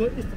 What is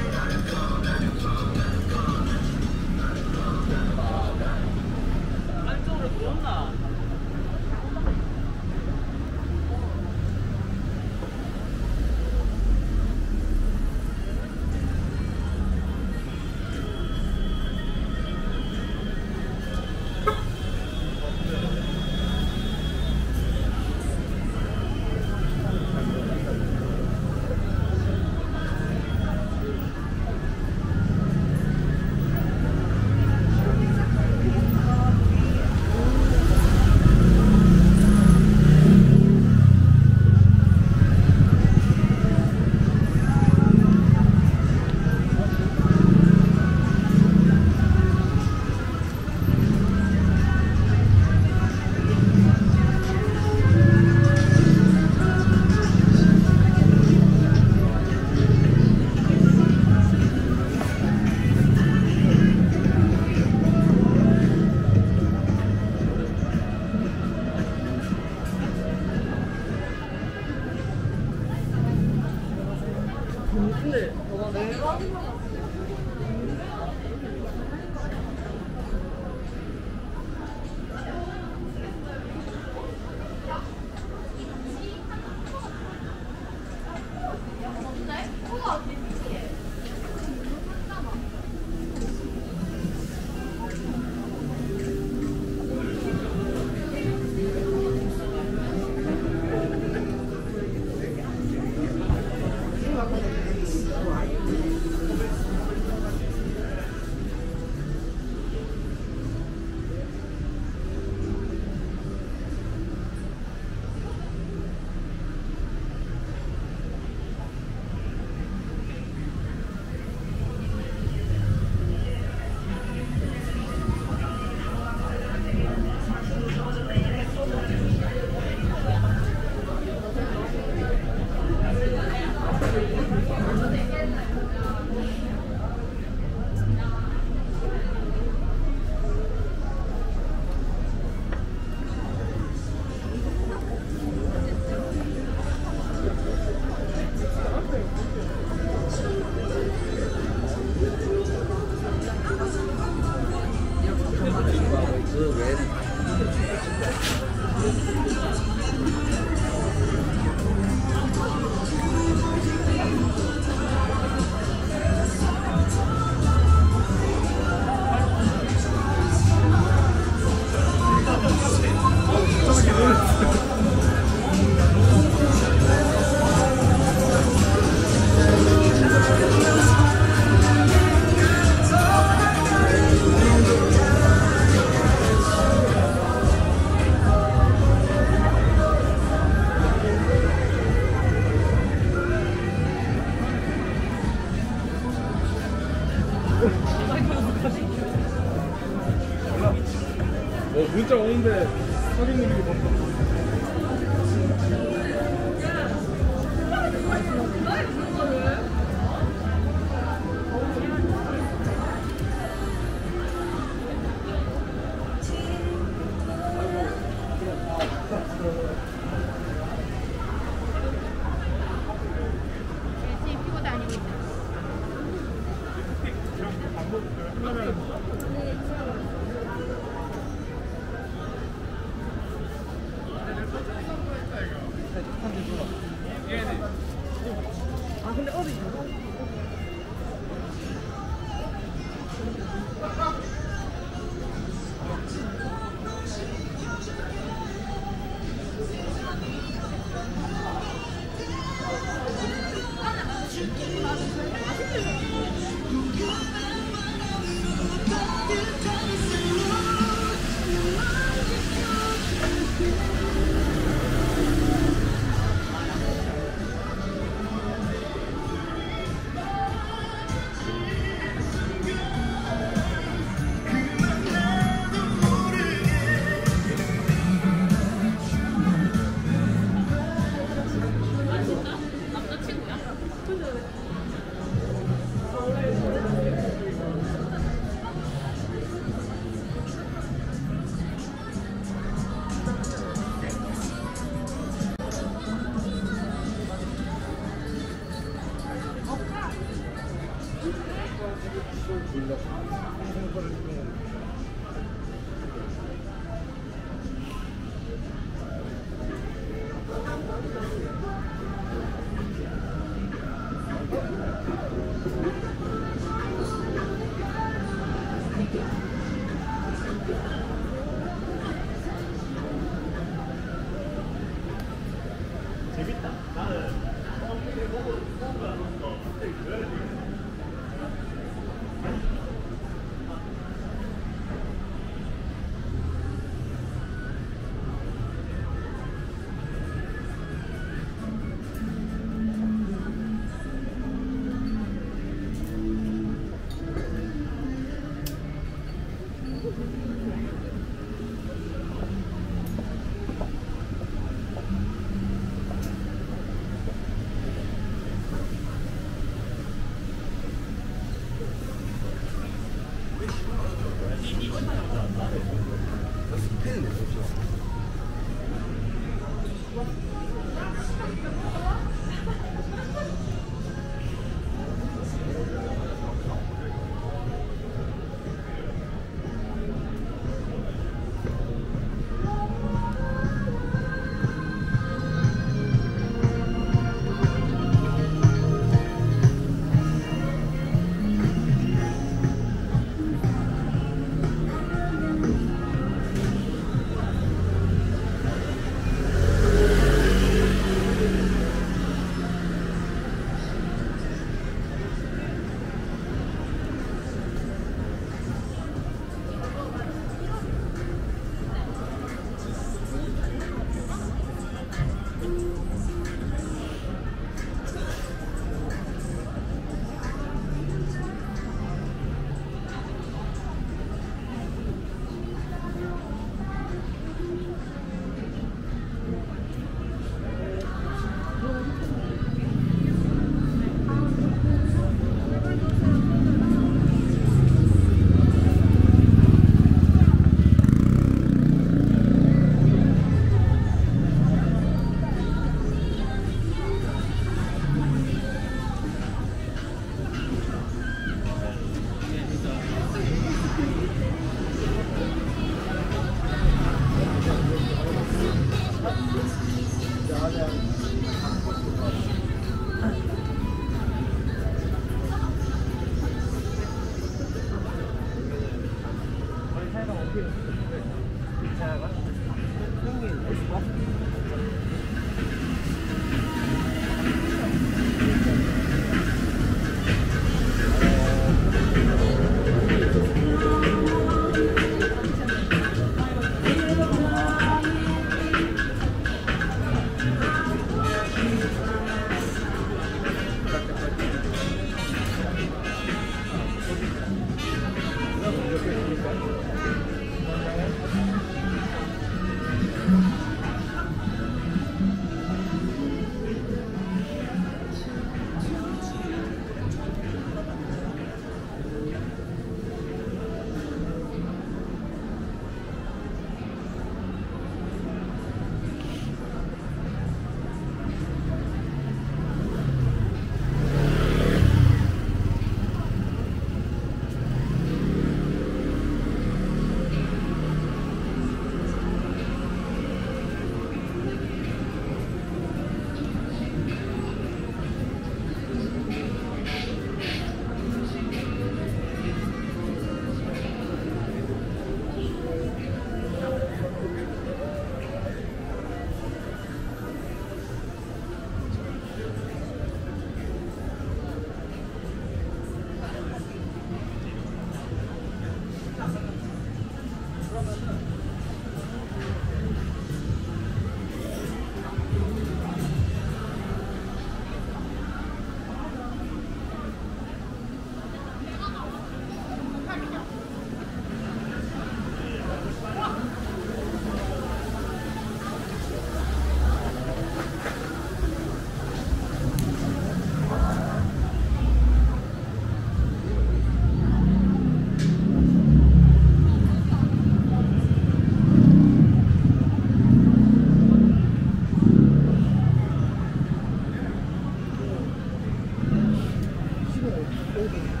Amen.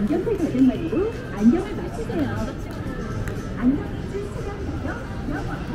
전경태 걸음마리로 안경을 맞추세요. 안경이 줄 수감 가격 영원.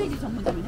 흑돼지 전문점.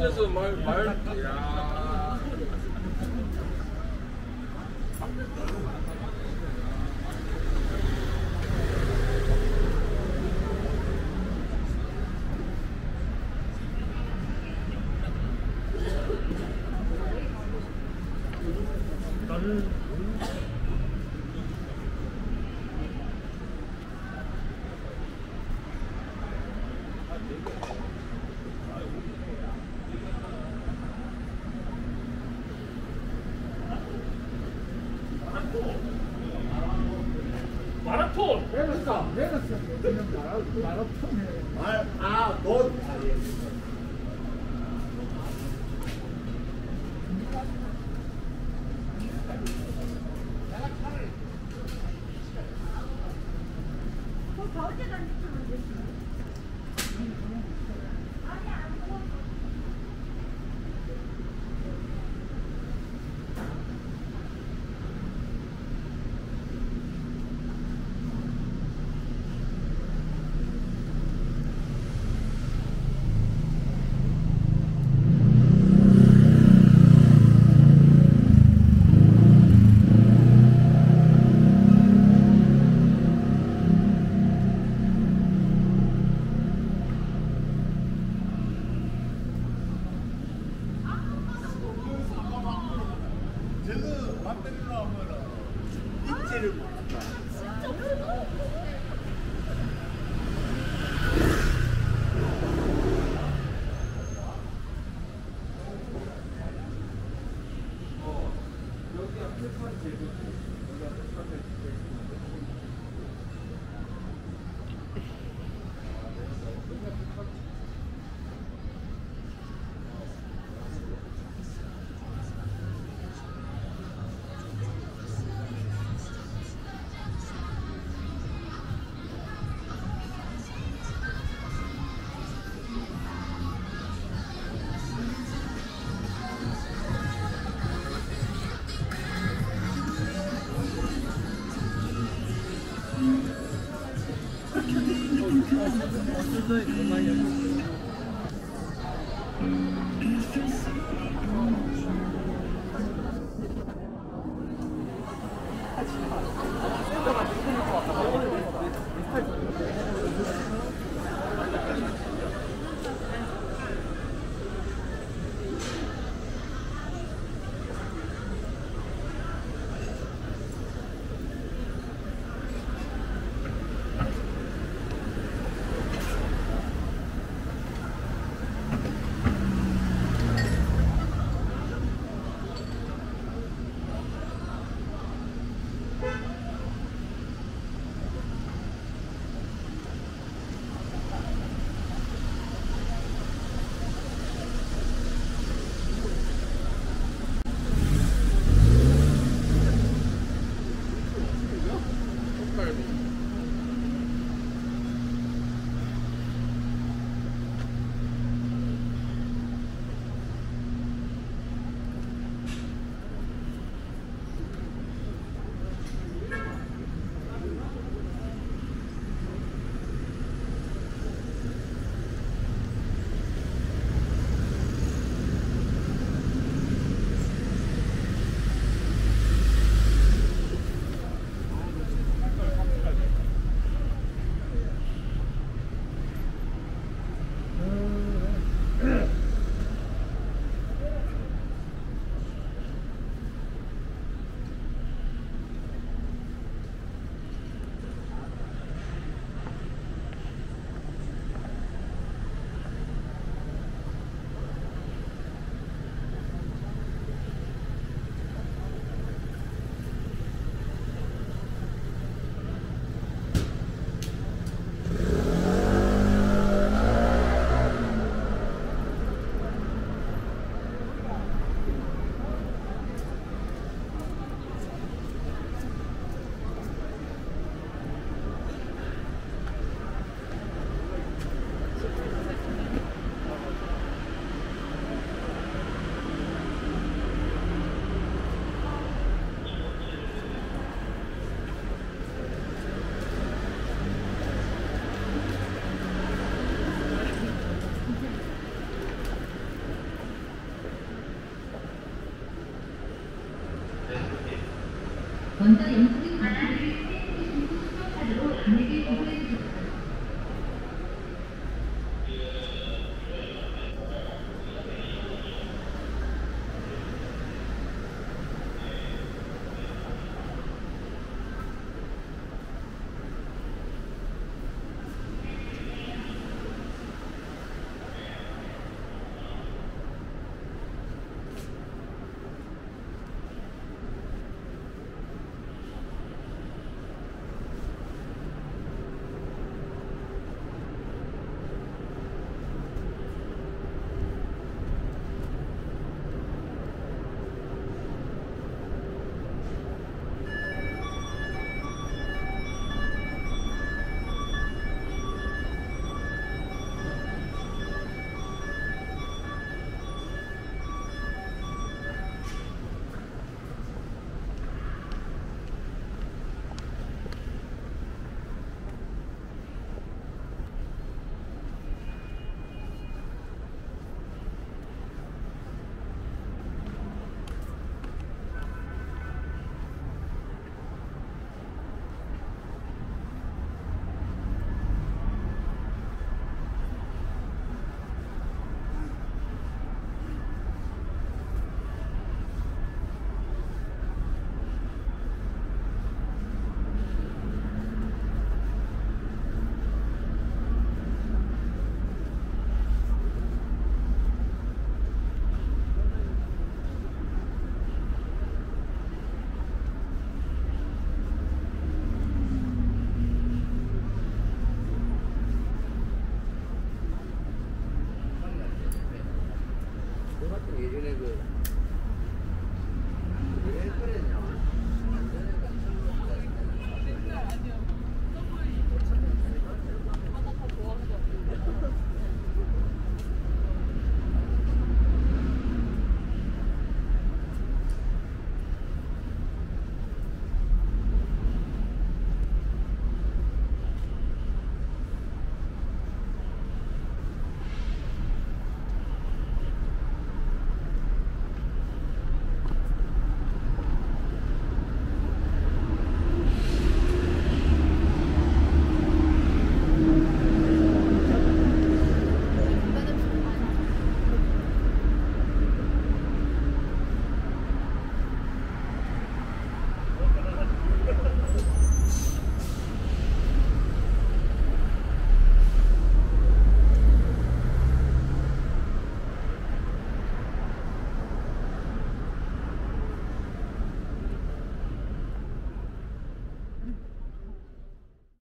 就是买买